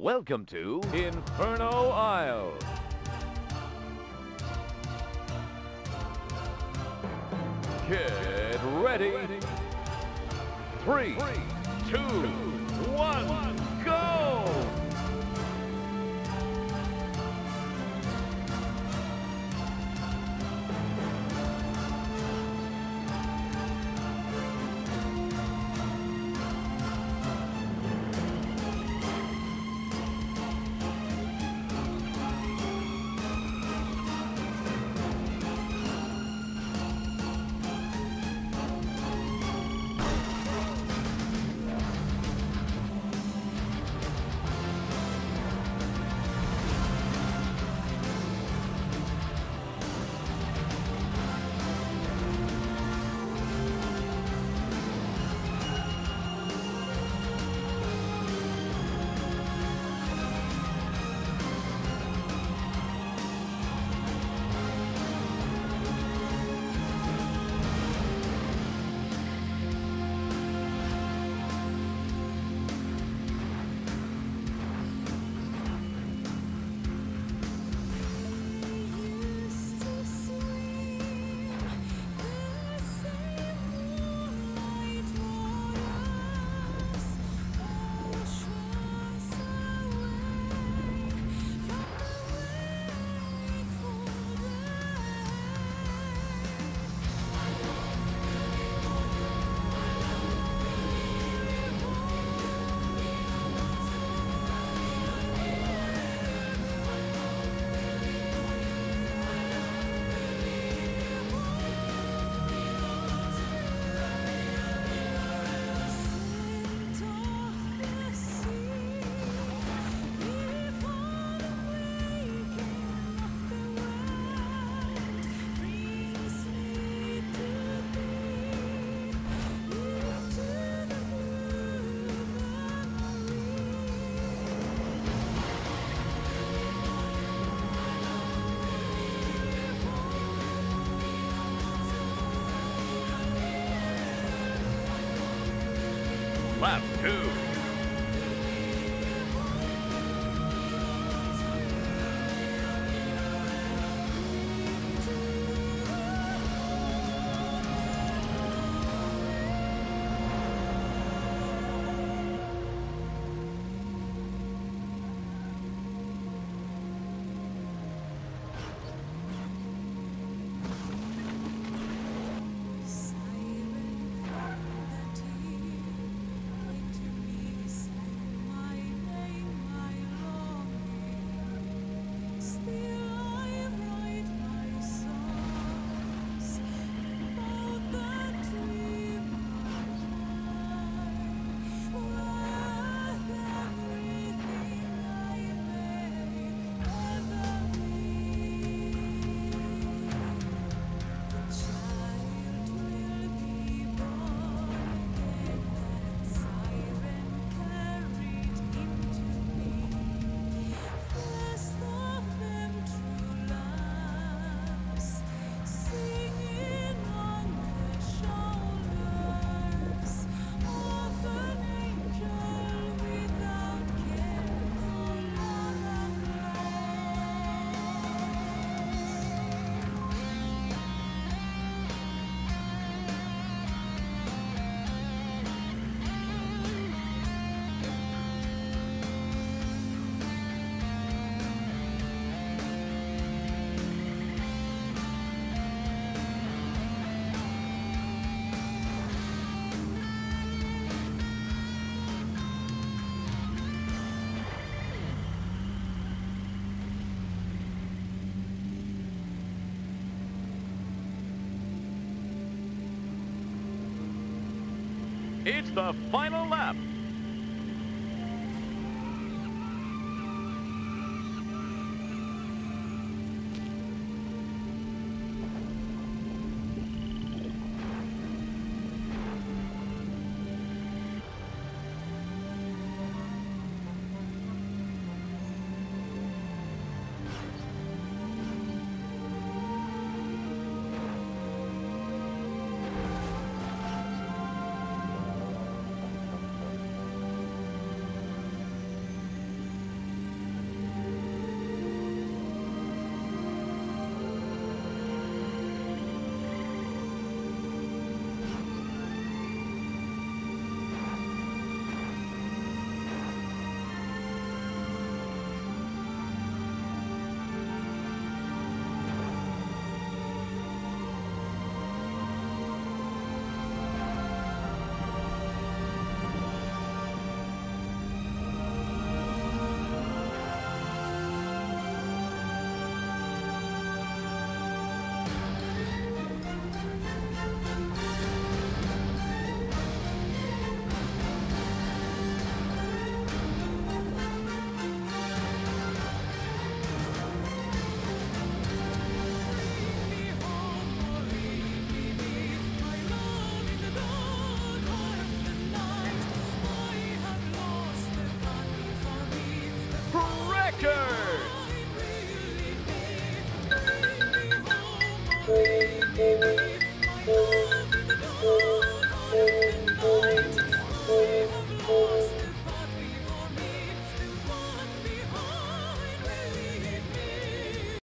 Welcome to Inferno Isle. Get ready. Three, two, one, go! Lap two. It's the final lap.